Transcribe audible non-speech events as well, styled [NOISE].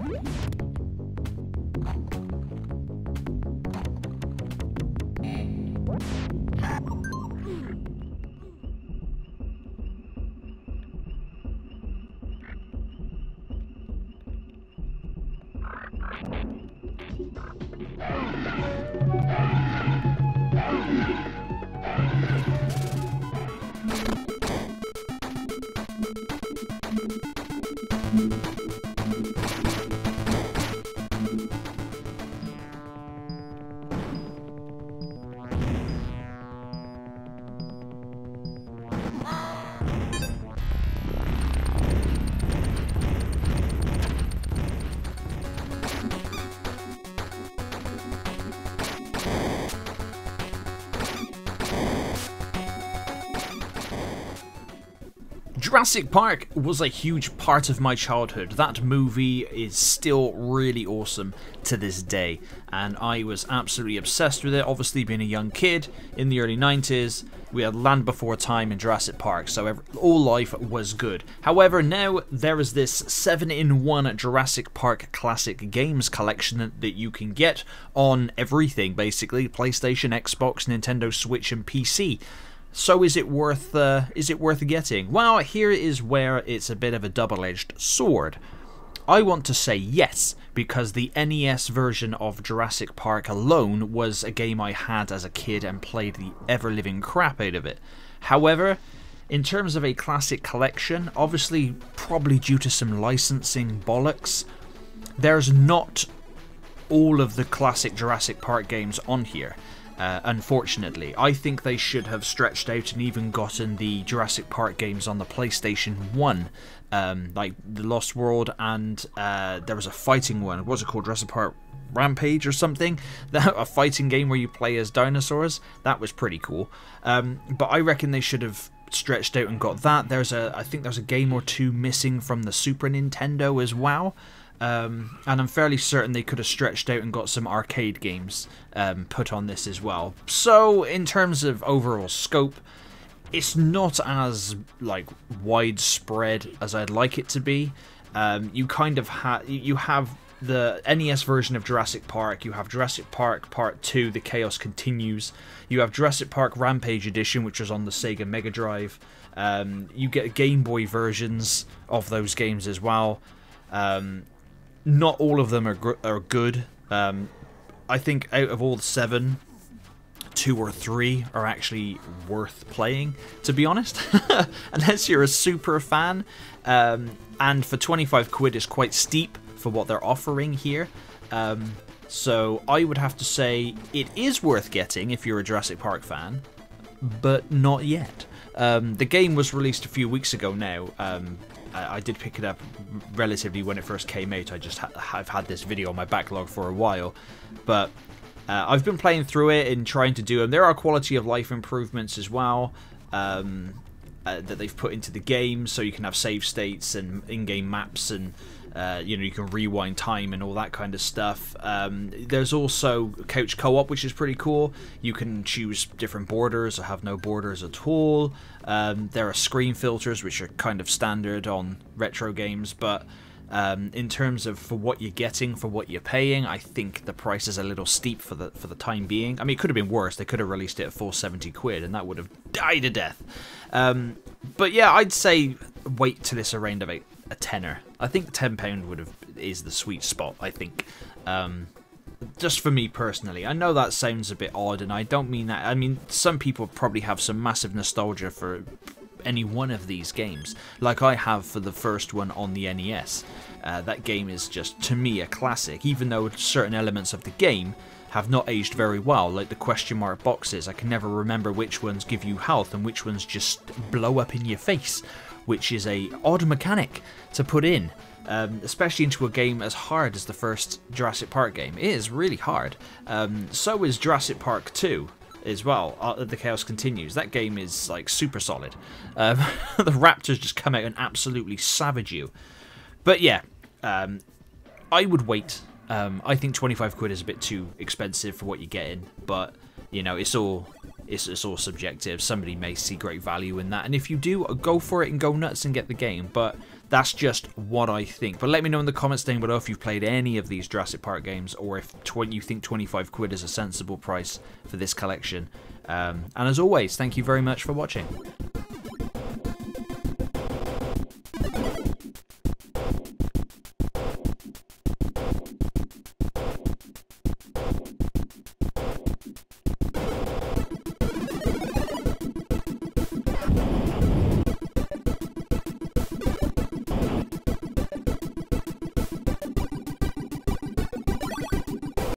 Thank mm -hmm. you. Jurassic Park was a huge part of my childhood. That movie is still really awesome to this day, and I was absolutely obsessed with it. Obviously, being a young kid in the early 90s, we had Land Before Time in Jurassic Park, so every, all life was good. However, now there is this 7 in 1 Jurassic Park Classic Games collection that you can get on everything basically PlayStation, Xbox, Nintendo Switch, and PC. So is it worth uh, is it worth getting? Well, here is where it's a bit of a double-edged sword. I want to say yes because the NES version of Jurassic Park alone was a game I had as a kid and played the ever living crap out of it. However, in terms of a classic collection, obviously probably due to some licensing bollocks, there's not all of the classic Jurassic Park games on here. Uh, unfortunately, I think they should have stretched out and even gotten the Jurassic Park games on the PlayStation 1, um, like The Lost World, and uh, there was a fighting one. What's it called? Jurassic Park Rampage or something? [LAUGHS] a fighting game where you play as dinosaurs. That was pretty cool. Um, but I reckon they should have stretched out and got that. There's a, I think there's a game or two missing from the Super Nintendo as well. Um, and I'm fairly certain they could have stretched out and got some arcade games um, put on this as well. So, in terms of overall scope, it's not as like widespread as I'd like it to be. Um, you kind of have you have the NES version of Jurassic Park. You have Jurassic Park Part Two: The Chaos Continues. You have Jurassic Park Rampage Edition, which was on the Sega Mega Drive. Um, you get Game Boy versions of those games as well. Um, not all of them are are good. Um, I think out of all the seven, two or three are actually worth playing. To be honest, [LAUGHS] unless you're a super fan, um, and for 25 quid is quite steep for what they're offering here. Um, so I would have to say it is worth getting if you're a Jurassic Park fan, but not yet. Um, the game was released a few weeks ago now, um, I, did pick it up relatively when it first came out. I just ha- have had this video on my backlog for a while, but uh, I've been playing through it and trying to do them. There are quality of life improvements as well. Um, uh, that they've put into the game, so you can have save states and in-game maps and uh, you know, you can rewind time and all that kind of stuff. Um, there's also couch co-op, which is pretty cool. You can choose different borders or have no borders at all. Um, there are screen filters, which are kind of standard on retro games, but um, in terms of for what you're getting for what you're paying, I think the price is a little steep for the for the time being. I mean, it could have been worse. They could have released it at 470 quid, and that would have died a death. Um, but yeah, I'd say wait till it's around about a tenner. I think ten pound would have is the sweet spot. I think. Um, just for me personally, I know that sounds a bit odd, and I don't mean that. I mean, some people probably have some massive nostalgia for any one of these games, like I have for the first one on the NES. Uh, that game is just, to me, a classic, even though certain elements of the game have not aged very well, like the question mark boxes. I can never remember which ones give you health and which ones just blow up in your face which is a odd mechanic to put in. Um, especially into a game as hard as the first Jurassic Park game. It is really hard. Um, so is Jurassic Park 2 as well. Uh, the Chaos Continues. That game is like super solid. Um, [LAUGHS] the Raptors just come out and absolutely savage you. But yeah, um, I would wait. Um, I think 25 quid is a bit too expensive for what you're getting, but you know, it's all it's, it's all subjective. Somebody may see great value in that, and if you do, go for it and go nuts and get the game. But that's just what I think. But let me know in the comments down below if you've played any of these Jurassic Park games, or if you think 25 quid is a sensible price for this collection. Um, and as always, thank you very much for watching.